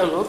a look.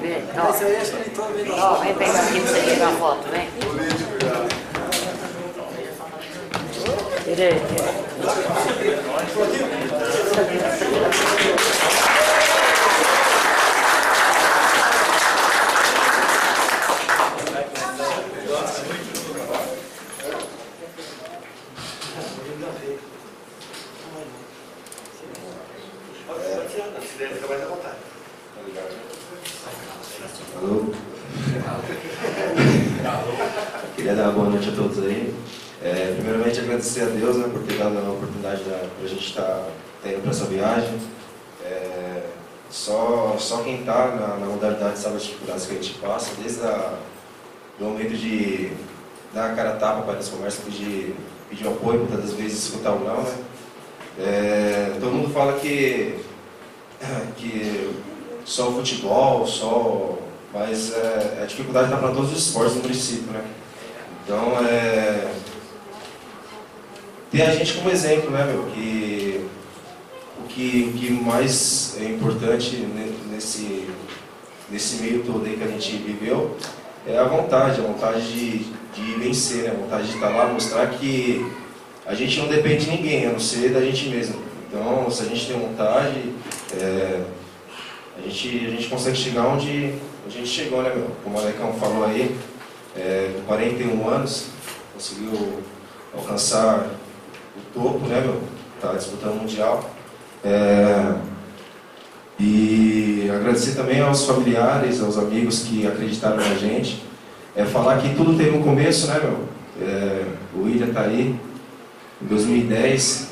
Vem, ó. Ó, vem pegar aqui pra você tirar a foto, vem. Direito. Se der, fica mais à vontade. Alô? Queria dar uma boa noite a todos aí. É, primeiramente agradecer a Deus né, por ter dado a oportunidade para a gente estar indo para essa viagem. É, só, só quem está na, na modalidade sabe as dificuldades que a gente passa, desde a, do momento de dar a cara a tapa para esse comércio, pedir, pedir apoio, muitas das vezes escutar o não. Né? É, todo mundo fala que, que só o futebol, só. Mas é, a dificuldade está para todos os esportes do município, né? Então é. Ter a gente como exemplo, né, meu? Que o que, que mais é importante ne- nesse, nesse meio todo aí que a gente viveu é a vontade, a vontade de, de vencer, né? A vontade de estar lá, mostrar que a gente não depende de ninguém, a não ser da gente mesmo. Então, se a gente tem vontade, é, a gente, a gente consegue chegar onde a gente chegou, né, meu? Como o Alecão falou aí, é, com 41 anos, conseguiu alcançar o topo, né, meu? Tá disputando o Mundial. É, e agradecer também aos familiares, aos amigos que acreditaram na gente. É, falar que tudo teve um começo, né, meu? É, o William tá aí, em 2010,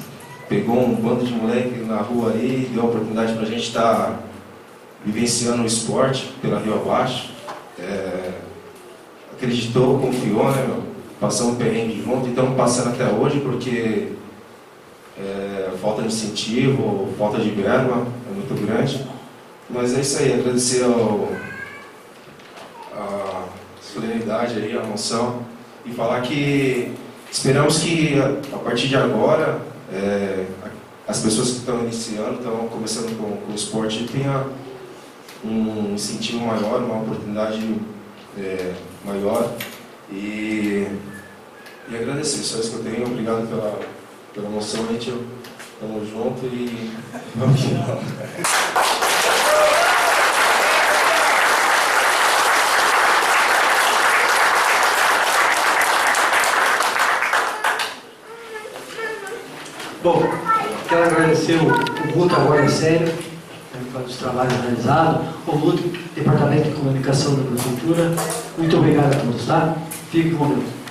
pegou um bando de moleque na rua aí, deu a oportunidade pra gente estar vivenciando o esporte pela Rio Abaixo. É, acreditou, confiou, né, meu? Passamos um perrengue junto e estamos passando até hoje porque é, falta de incentivo, falta de verba é muito grande. Mas é isso aí, agradecer ao, a solenidade aí, a moção e falar que esperamos que a, partir de agora é, as pessoas que estão iniciando, estão começando com, com o esporte, tenham um incentivo maior, uma oportunidade é, maior. E, e agradecer, só isso que eu tenho, obrigado pela, pela moção, gente, tamo junto e vamos que vamos. Bom, quero agradecer o, o Guto Agora Sério, né, pelos trabalhos realizados, o Guto, Departamento de Comunicação da Prefeitura. Muito obrigado a todos, tá? Fique com Deus.